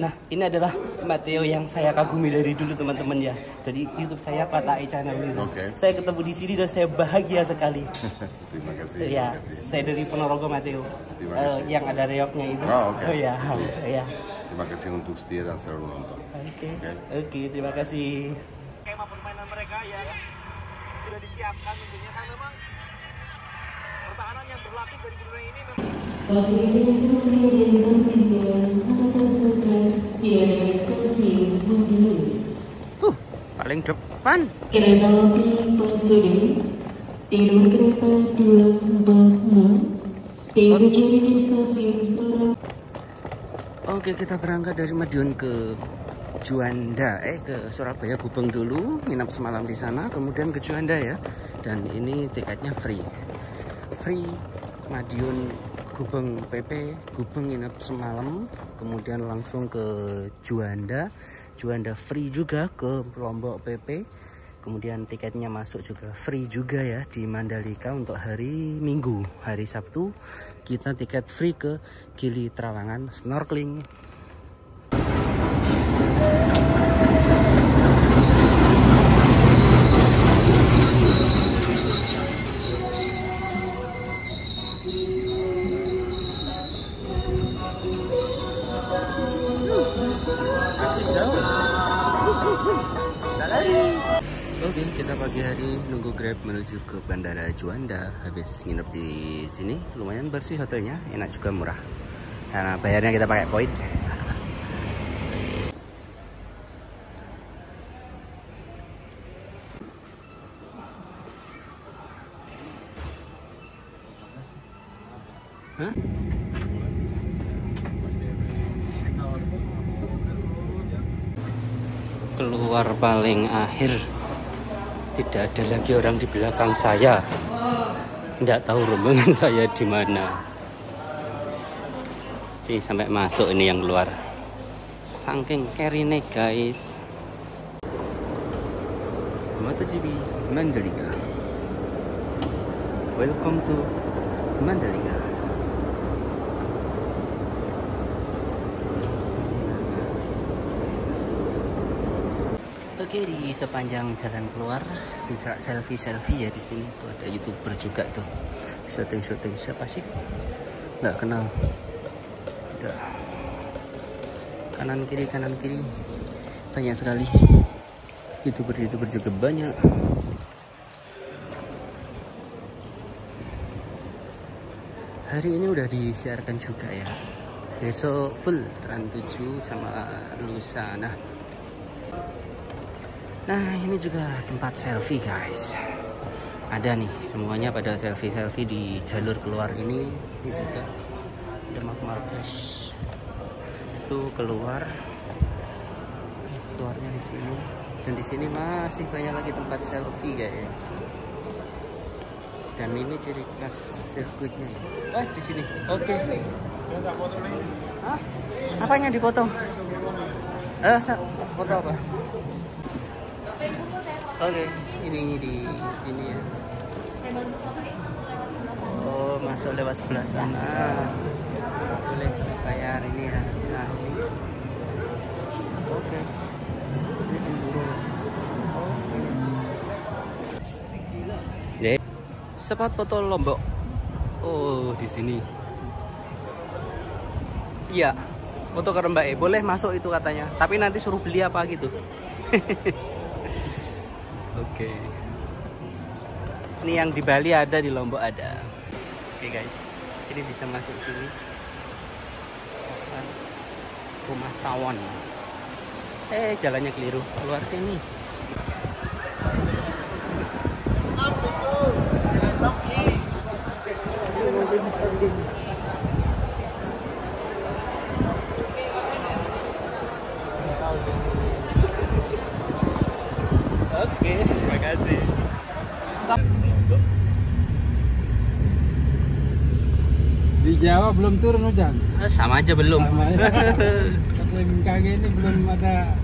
Nah, ini adalah Matteo yang saya kagumi dari dulu teman-teman ya. Dari YouTube saya Patai Channel ini. Oke. Saya ketemu di sini dan saya bahagia sekali. Terima kasih. ya, Terima kasih. saya dari Ponorogo Matteo. Terima kasih. yang ada reoknya itu. Oh, oke. Oh ya, ya. Terima kasih untuk setia dan selalu nonton. Oke. Oke. Oke, terima kasih. Skema permainan mereka ya sudah disiapkan tentunya kan memang pertahanan yang berlapis dari Brunei ini memang. Tuh, paling depan. Kereta api Pasundan, tidur kereta 246, tidur di stasiun. Oke, kita berangkat dari Madiun ke Juanda, eh ke Surabaya Gubeng dulu, nginap semalam di sana, kemudian ke Juanda ya. Dan ini tiketnya free. Free Madiun Gubeng PP, Gubeng nginap semalam, kemudian langsung ke Juanda. Juanda free juga ke Lombok PP. Kemudian tiketnya masuk juga free juga ya di Mandalika untuk hari Minggu, hari Sabtu kita tiket free ke Gili Trawangan snorkeling. Masih jauh. Oke, kita pagi hari nunggu Grab menuju ke Bandara Juanda. Habis nginep di sini, lumayan bersih hotelnya, enak juga murah. Karena bayarnya kita pakai poin. Hah? Keluar paling akhir. Tidak ada lagi orang di belakang saya. Tidak tahu rombongan saya di mana. Sih sampai masuk ini yang keluar saking carry-nya guys. MotoGP Mandalika. Welcome to Mandalika Oke di sepanjang jalan keluar bisa selfie selfie ya di sini. Tuh ada youtuber juga tuh syuting syuting siapa sih? Nggak kenal. Udah kanan kiri kanan kiri. Banyak sekali. Youtuber youtuber juga banyak. Hari ini udah disiarkan juga ya. Besok full Trans 7 sama lusa nah Nah ini juga tempat selfie guys. Ada nih semuanya pada selfie-selfie di jalur keluar ini. Ini juga ada Mark Marquez. Itu keluar. Keluarnya di sini. Dan di sini masih banyak lagi tempat selfie guys. Dan ini ciri khas sirkuitnya. Eh di sini. Oke. Hah? Apanya dipotong? Eh, foto apa? Oke, ini di sini ya. Oh, masuk lewat sebelah sana. Boleh bayar ini ya. Nah, ini. Oke. Ini cemburu. Oke. Dek, Spot foto Lombok. Oh, di sini. Iya, foto ke Mbak E. Boleh masuk itu katanya. Tapi nanti suruh beli apa gitu. Oke. Ini yang di Bali ada, di Lombok ada. Oke guys, ini bisa masuk sini. Rumah tawon. Eh, jalannya keliru. Keluar sini. Jawa belum turun hujan. Eh, sama aja belum. Sama ya. Klaim KG ini belum ada